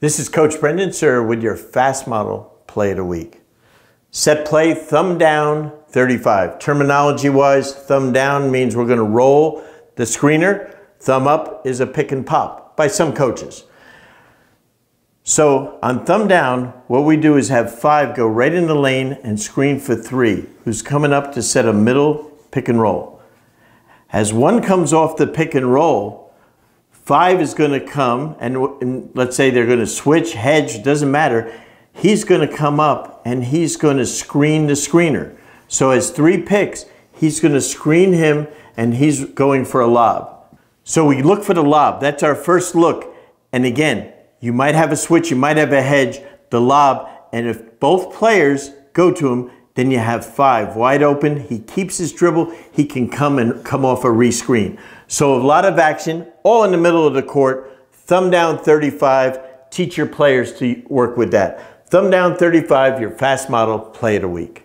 This is Coach Brendan Suhr with your FastModel play of the week. Set play, thumb down, 35. Terminology wise, thumb down means we're going to roll the screener. Thumb up is a pick and pop by some coaches. So on thumb down, what we do is have five go right in the lane and screen for three, who's coming up to set a middle pick and roll. As one comes off the pick and roll, Five is going to come, and, and let's say they're going to switch, hedge, doesn't matter. He's going to come up and he's going to screen the screener. So as three picks, he's going to screen him and he's going for a lob. So we look for the lob. That's our first look. And again, you might have a switch, you might have a hedge, the lob, and if both players go to him, then you have five wide open. He keeps his dribble. He can come and come off a rescreen. So a lot of action, all in the middle of the court. Thumb down 35. Teach your players to work with that. Thumb down 35, your FastModel play it a week.